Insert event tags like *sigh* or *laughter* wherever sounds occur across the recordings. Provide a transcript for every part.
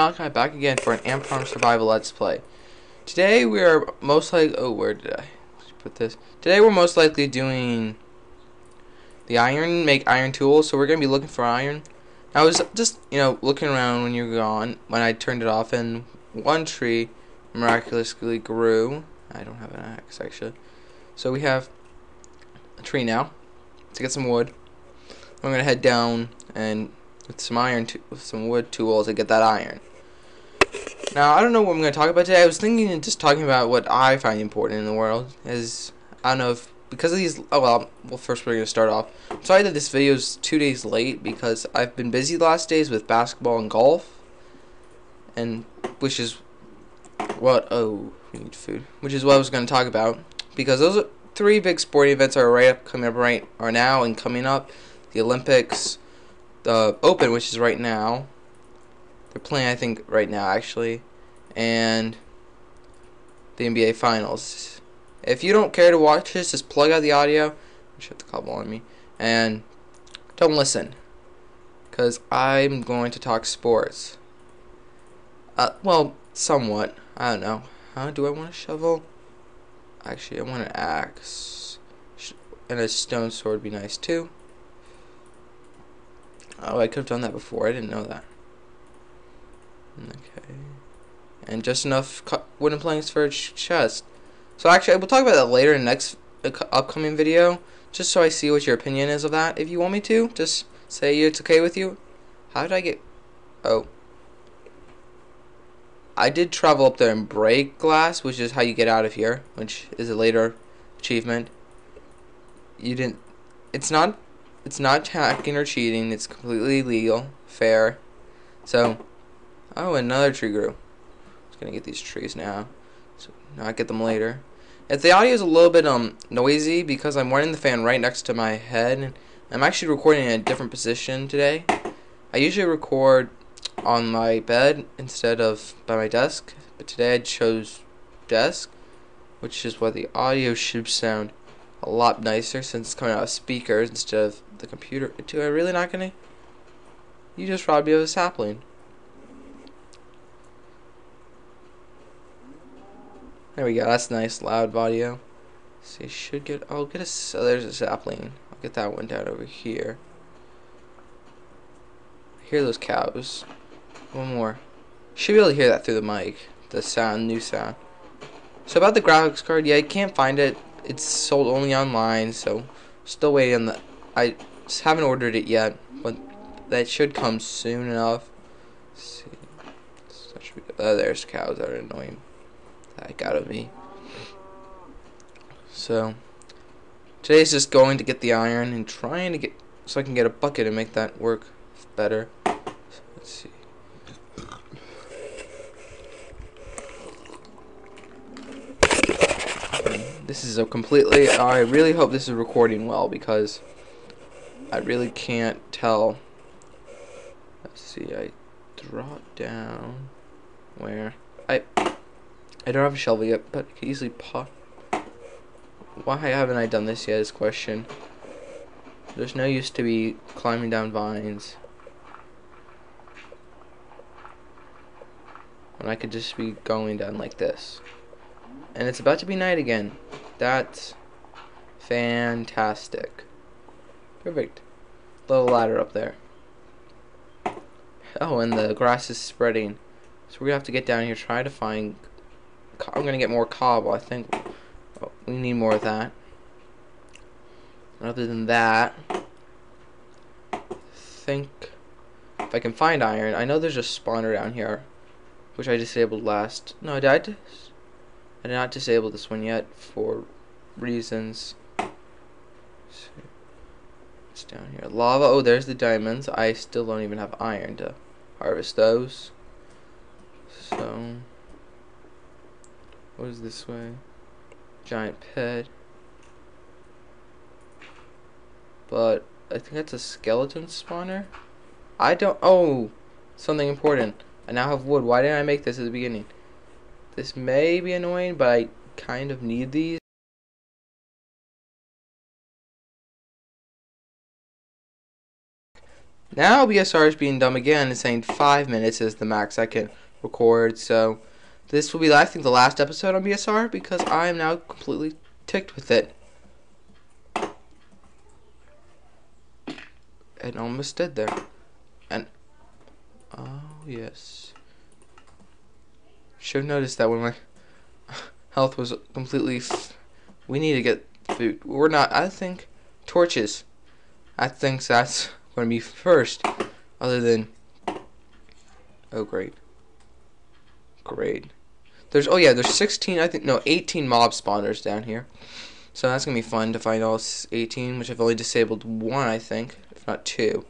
Malachi back again for an Ant Farm Survival Let's Play. Today we are most likely. Oh, where did I put this? Today we're most likely doing the iron, make iron tools. So we're gonna be looking for iron. I was just you know looking around when you were gone when I turned it off, and one tree miraculously grew. I don't have an axe actually. So we have a tree now to get some wood. I'm gonna head down and with some iron, with some wood tools to get that iron. Now I don't know what I'm gonna talk about today. I was thinking of just talking about what I find important in the world. As I don't know if because of these. Oh well. Well, first we're gonna start off. I'm sorry that this video is two days late because I've been busy the last days with basketball and golf, and which is what. Oh, we need food. Which is what I was gonna talk about because those three big sporting events are right up coming up right are now and coming up. The Olympics, the Open, which is right now. They're playing, I think, right now actually, and the NBA Finals. If you don't care to watch this, just plug out the audio. Shut the cobble on me, and don't listen, cause I'm going to talk sports. Uh, well, somewhat. I don't know. How do I want a shovel? Actually, I want an axe, and a stone sword would be nice too. Oh, I could have done that before. I didn't know that. Okay. And just enough wooden planks for a ch chest. So actually, we'll talk about that later in the next uh, upcoming video. Just so I see what your opinion is of that. If you want me to, just say it's okay with you. How did I get... Oh. I did travel up there and break glass, which is how you get out of here, which is a later achievement. You didn't... It's not... It's not hacking or cheating. It's completely legal, fair. So, Oh, another tree grew. Just gonna get these trees now. So not get them later. If the audio is a little bit um noisy because I'm running the fan right next to my head, and I'm actually recording in a different position today. I usually record on my bed instead of by my desk, but today I chose desk, which is why the audio should sound a lot nicer since it's coming out of speakers instead of the computer. Do I really not gonna? You just robbed me of a sapling. There we go. That's nice, loud audio. See, should get. I'll get a. Oh, there's a sapling. I'll get that one down over here. I hear those cows. One more. Should be able to hear that through the mic. The sound, new sound. So about the graphics card, yeah, I can't find it. It's sold only online, so still waiting on the. I haven't ordered it yet, but that should come soon enough. Let's see. Oh, there's cows that are annoying heck out of me. So, today's just going to get the iron and trying to get, so I can get a bucket and make that work better. So let's see. This is a completely, I really hope this is recording well because I really can't tell. Let's see, I drop down where I I don't have a shovel yet, but I could easily pop. Why haven't I done this yet is question. There's no use to be climbing down vines. When I could just be going down like this. And it's about to be night again. That's fantastic. Perfect. Little ladder up there. Oh, and the grass is spreading. So we're gonna have to get down here, try to find I'm gonna get more cobble. I think oh, we need more of that. Other than that, I think if I can find iron, I know there's a spawner down here, which I disabled last. No, did I? Dis I did not disable this one yet for reasons. It's down here. Lava. Oh, there's the diamonds. I still don't even have iron to harvest those. So. What is this way? Giant pit. But I think that's a skeleton spawner. I don't. Oh, something important. I now have wood. Why didn't I make this at the beginning? This may be annoying, but I kind of need these. Now BSR is being dumb again and saying five minutes is the max I can record. So this will be, I think, the last episode on BSR because I am now completely ticked with it. It almost did there. And, oh, yes. Should have noticed that when my *laughs* health was completely. we need to get food. We're not, I think, torches. I think that's *laughs* going to be first, other than. Oh, great. Great. There's oh yeah, there's 16. I think no 18 mob spawners down here. So that's gonna be fun to find all 18, which I've only disabled one, I think, if not two.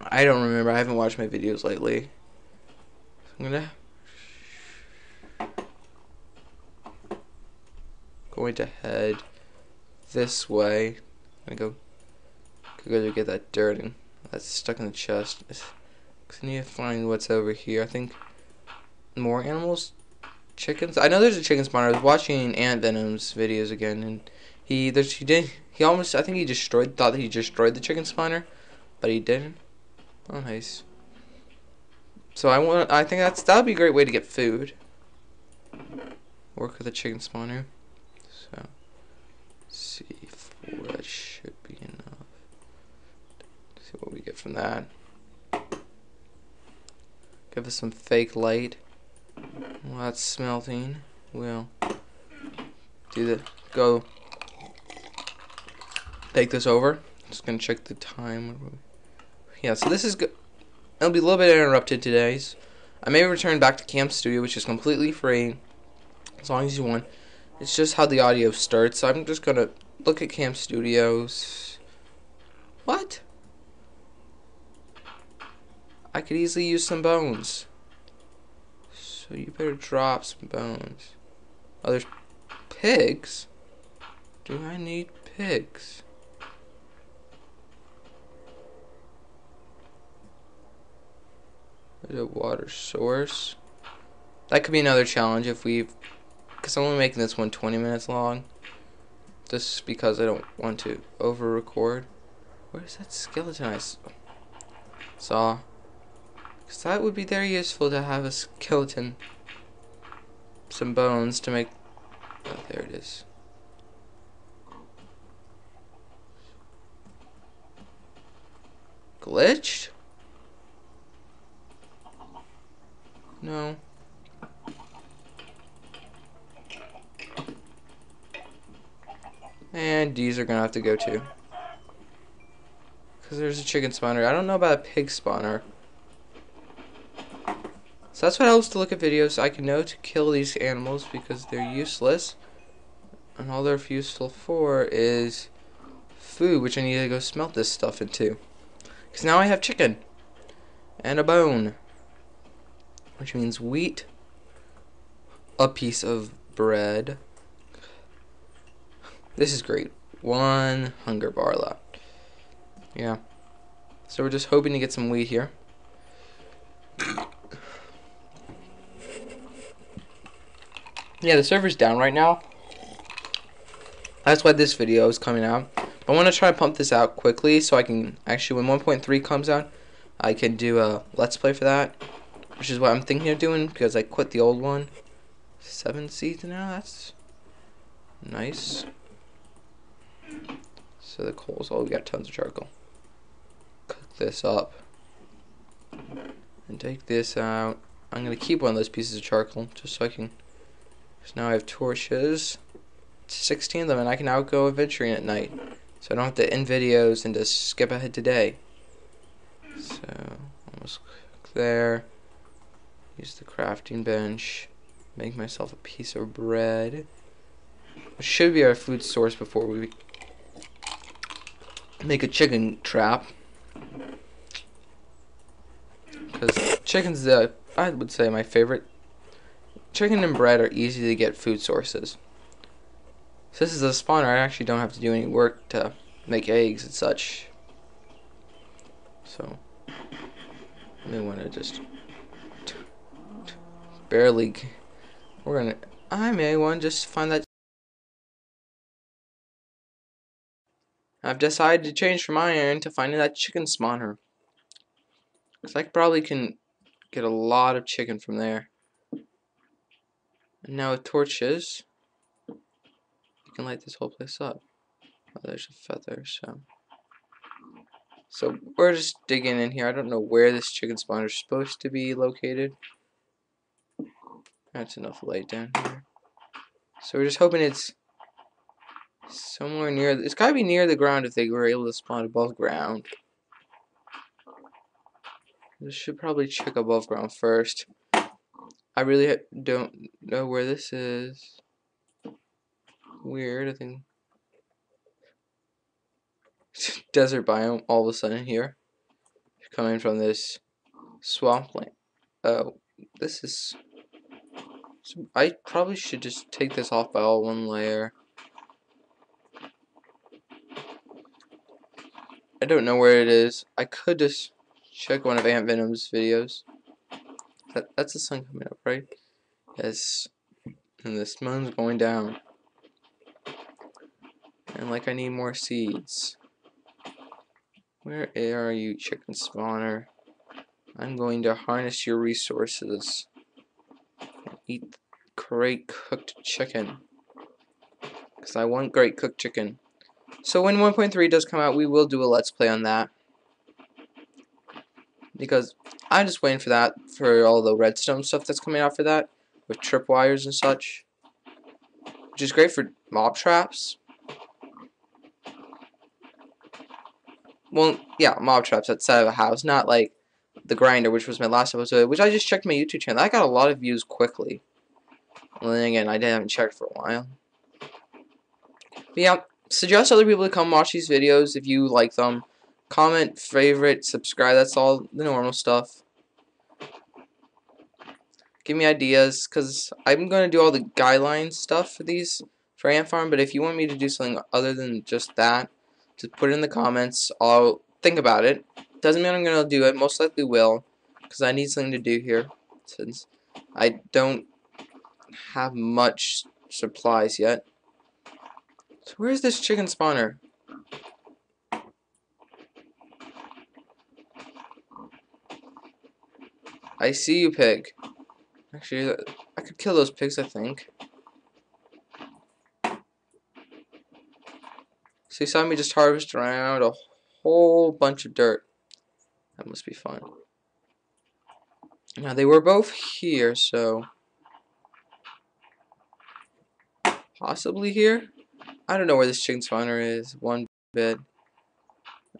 I don't remember. I haven't watched my videos lately. I'm gonna going to head this way. I'm gonna go go to get that dirt and that's stuck in the chest. I need to find what's over here. I think more animals? Chickens? I know there's a chicken spawner. I was watching Ant Venom's videos again, and he there's he did he almost I think he destroyed thought that he destroyed the chicken spawner, but he didn't. Oh, nice. So I want I think that's that would be a great way to get food. Work with a chicken spawner. So see four that should be enough. see what we get from that. Give us some fake light. That's smelting, we'll do the go take this over. Just gonna check the time. Yeah, so this is good. It'll be a little bit interrupted today. I may return back to Cam Studio, which is completely free, as long as you want. It's just how the audio starts. So I'm just gonna look at Cam Studios. What? I could easily use some bones. So you better drop some bones. Oh, there's pigs? Do I need pigs? There's a water source. That could be another challenge if we... Because I'm only making this one 20 minutes long. Just because I don't want to over-record. Where's that skeleton I saw? Because that would be very useful to have a skeleton. Some bones to make... Oh, there it is. Glitched? No. And these are gonna have to go too. Because there's a chicken spawner. I don't know about a pig spawner. So that's what helps to look at videos. I can know to kill these animals because they're useless. And all they're useful for is food, which I need to go smelt this stuff into. Because now I have chicken. And a bone. Which means wheat. A piece of bread. This is great. One hunger bar left. Yeah. So we're just hoping to get some wheat here. Yeah, the server's down right now. That's why this video is coming out. I want to try to pump this out quickly so I can actually, when 1.3 comes out, I can do a let's play for that. Which is what I'm thinking of doing because I quit the old one. Seven seeds now, that's nice. So the coals, oh, we got tons of charcoal. Cook this up. And take this out. I'm going to keep one of those pieces of charcoal just so I can so now I have torches. 16 of them, and I can now go adventuring at night. So I don't have to end videos and just skip ahead today. So, almost there. Use the crafting bench. Make myself a piece of bread. Should be our food source before we make a chicken trap. Because chicken's the, I would say, my favorite Chicken and bread are easy to get food sources. So this is a spawner, I actually don't have to do any work to make eggs and such. So, I may want to just barely, we're gonna, I may want to just find that I've decided to change from iron to finding that chicken spawner. Because I probably can get a lot of chicken from there. And now with torches, you can light this whole place up. Oh, there's a feather, so... So we're just digging in here. I don't know where this chicken spawner is supposed to be located. That's enough light down here. So we're just hoping it's somewhere near. It's gotta be near the ground if they were able to spawn above ground. We should probably check above ground first. I really don't know where this is. Weird, I think. *laughs* Desert biome all of a sudden here. Coming from this swampland. Oh, this is I probably should just take this off by all one layer. I don't know where it is. I could just check one of Ant Venom's videos. That, that's the sun coming up, right? Yes. And the moon's going down. And like I need more seeds. Where are you, chicken spawner? I'm going to harness your resources eat great cooked chicken. Because I want great cooked chicken. So when 1.3 does come out, we will do a Let's Play on that. Because I'm just waiting for that, for all the redstone stuff that's coming out for that. With tripwires and such. Which is great for mob traps. Well, yeah, mob traps outside of a house, not like the grinder, which was my last episode, which I just checked my YouTube channel. I got a lot of views quickly. And then again, I haven't checked for a while. But yeah, suggest other people to come watch these videos if you like them. Comment, favorite, subscribe, that's all the normal stuff. Give me ideas, because I'm going to do all the guidelines stuff for these, for Ant Farm, but if you want me to do something other than just that, just put it in the comments. I'll think about it. Doesn't mean I'm going to do it. Most likely will. Because I need something to do here. Since I don't have much supplies yet. So where's this chicken spawner? I see you, pig. Actually, I could kill those pigs, I think. So you saw me just harvest around a whole bunch of dirt. That must be fun. Now, they were both here, so... Possibly here? I don't know where this chicken spawner is, one bit.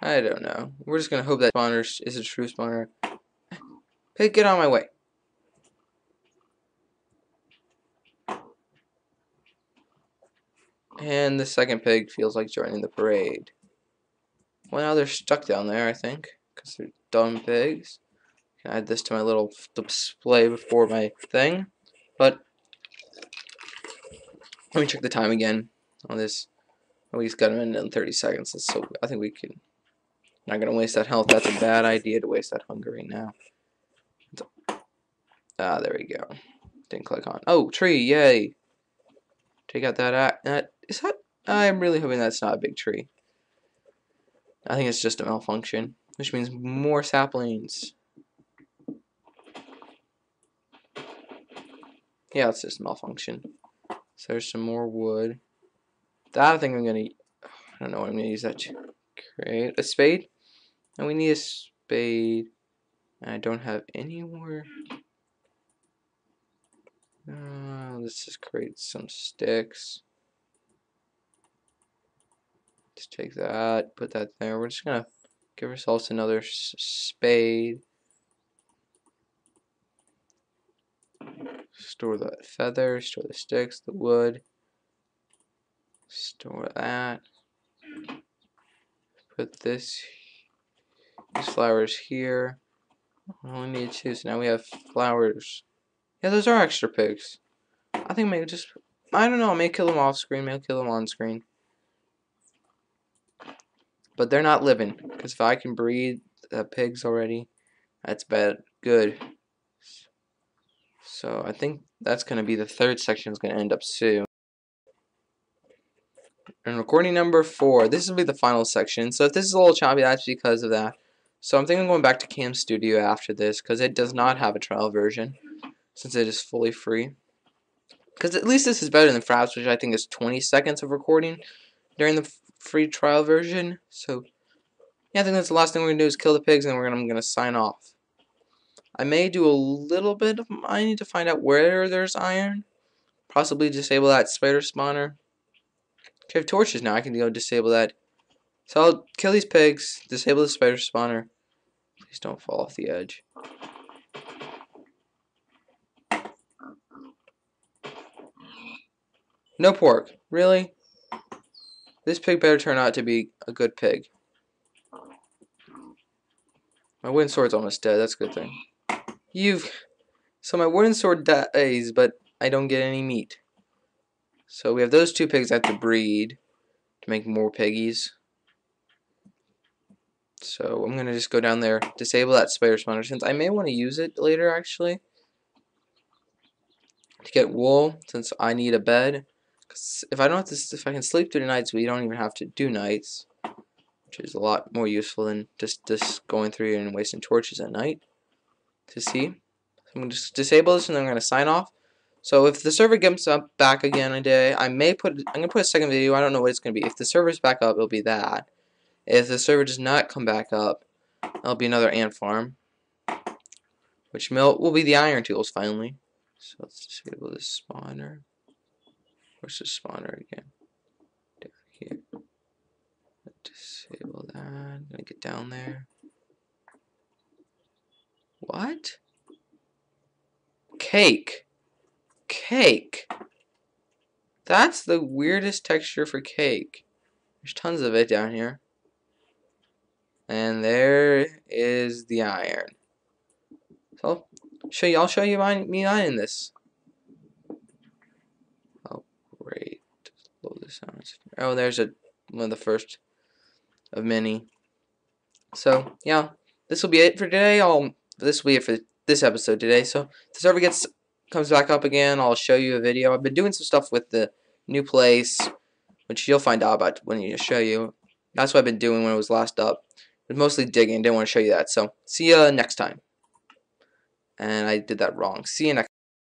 I don't know. We're just gonna hope that spawner is a true spawner. Hey, get on my way. And the second pig feels like joining the parade. Well, now they're stuck down there, I think because they're dumb pigs. Can add this to my little display before my thing. But let me check the time again on this. Oh, he's got a minute and 30 seconds. So I think we can. Not gonna waste that health. That's a bad idea to waste that hunger right now. Ah, there we go. Didn't click on. Oh, tree! Yay! Take out that. That is that. I'm really hoping that's not a big tree. I think it's just a malfunction which means more saplings. Yeah, it's just malfunction. So there's some more wood. That I think I'm gonna. I don't know what I'm gonna use that to create a spade. And we need a spade. And I don't have any more. Uh, let's just create some sticks. Let's take that, put that there. We're just gonna Give ourselves another spade. Store the feathers, store the sticks, the wood. Store that. Put this, these flowers here. We only need two, so now we have flowers. Yeah, those are extra pigs. I think maybe just, I don't know, I may kill them off screen, may kill them on screen. But they're not living. Because if I can breed pigs already, that's bad. Good. So I think that's going to be the third section is going to end up soon. And recording number four. This will be the final section. So if this is a little choppy, that's because of that. So I'm thinking going back to Cam Studio after this because it does not have a trial version since it is fully free. Because at least this is better than Fraps, which I think is 20 seconds of recording during the free trial version. So yeah, I think that's the last thing we're going to do is kill the pigs and we're gonna, I'm going to sign off. I may do a little bit of mining to find out where there's iron. Possibly disable that spider spawner. Okay, I have torches now. I can go disable that. So I'll kill these pigs, disable the spider spawner. Please don't fall off the edge. No pork. Really? This pig better turn out to be a good pig. My wooden sword's almost dead. That's a good thing. You've... So my wooden sword dies, but I don't get any meat. So we have those two pigs I have to breed to make more piggies. So I'm going to just go down there, disable that spider spawner, since I may want to use it later, actually. To get wool, since I need a bed. If I don't have to, if I can sleep through the nights, we don't even have to do nights. Which is a lot more useful than just, just going through and wasting torches at night. To see. So I'm to just disable this and then I'm going to sign off. So if the server gets up back again a day, I may put, I'm to put a second video, I don't know what it's going to be. If the server's back up, it'll be that. If the server does not come back up, it'll be another ant farm. Which will be the iron tools finally. So let's disable this spawner. Where's the spawner again? Down here. Disable that. Gonna get down there. What? Cake cake. That's the weirdest texture for cake. There's tons of it down here. And there is the iron. So show you I'll show you my, me iron this. Oh great. Load this down. Oh there's a one of the first of many. So yeah, this will be it for today. I'll this will be it for this episode today. So if the server gets comes back up again, I'll show you a video. I've been doing some stuff with the new place, which you'll find out about when you show you. That's what I've been doing when it was last up. Was mostly digging. Didn't want to show you that. So, see you next time. And I did that wrong. See you next